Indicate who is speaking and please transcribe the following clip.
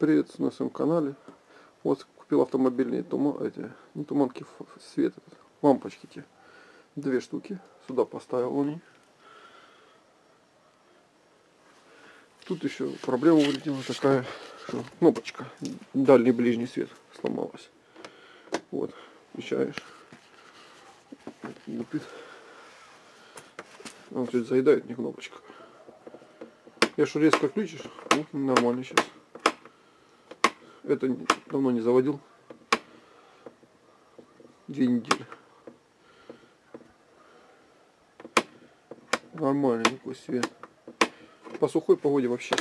Speaker 1: Привет на своем канале. Вот купил автомобильные туман, эти, не туманки, свет, лампочки те. Две штуки. Сюда поставил они. Тут еще проблема вылетела такая, что кнопочка, дальний ближний свет сломалась. Вот, включаешь. Лупит. Он чуть заедает, не кнопочка. Если резко включишь, ну, нормально сейчас. Это давно не заводил. Две недели. Нормальный такой свет. По сухой погоде вообще